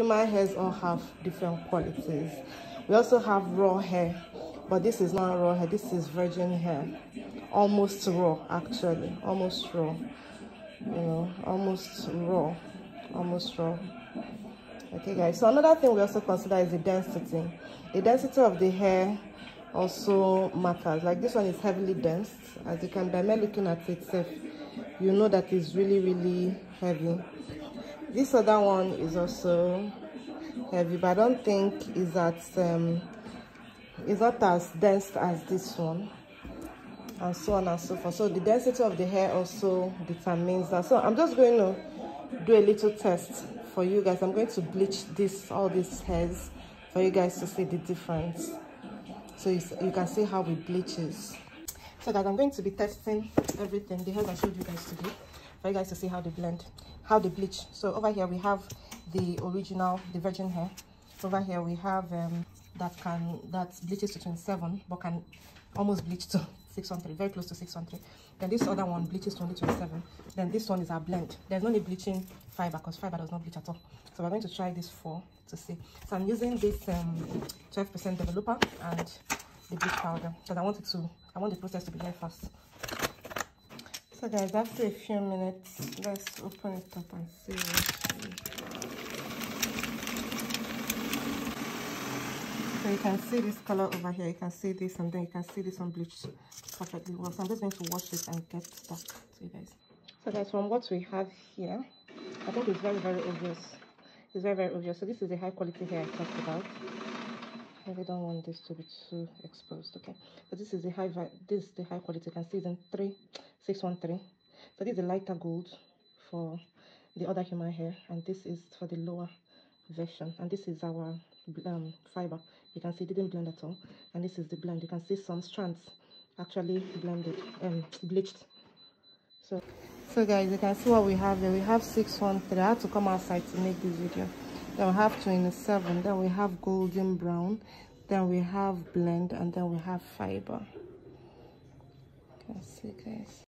human hairs all have different qualities. We also have raw hair but this is not raw hair. This is virgin hair. Almost raw actually. Almost raw. You know almost raw. Almost raw. Okay guys. So another thing we also consider is the density. The density of the hair also matters. Like this one is heavily dense. As you can by me looking at itself you know that it's really really heavy this other one is also heavy but i don't think is that um it's not as dense as this one and so on and so forth. So the density of the hair also determines that. So i'm just going to do a little test for you guys. I'm going to bleach this all these hairs for you guys to see the difference. So you, you can see how it bleaches so guys i'm going to be testing everything the hairs i showed you guys today for you guys to see how they blend how they bleach. So over here we have the original the virgin hair. Over here we have um that can that bleaches to 27 but can almost bleach to 613 very close to 613 then this other one bleaches to only 27 then this one is our blend. There's no need bleaching fiber because fiber does not bleach at all. So we're going to try this four to see. So i'm using this um 12 percent developer and the bleach powder because i want it to i want the process to be very fast so guys after a few minutes. Let's open it up and see so you can see this color over here. You can see this and then you can see this one bleached perfectly well. So i'm just going to wash this and get back to you guys. So guys from what we have here. I think it's very very obvious. It's very very obvious. So this is the high quality hair i talked about I really don't want this to be too exposed okay? But this is the high this is the high quality can in 3613 so this is the lighter gold for the other human hair and this is for the lower version. And this is our um, fiber. You can see it didn't blend at all. And this is the blend. You can see some strands actually blended and um, bleached. So so guys you can see what we have here. We have 613 i had to come outside to make this video then we have 27 then we have golden brown then we have blend and then we have fiber. Can see guys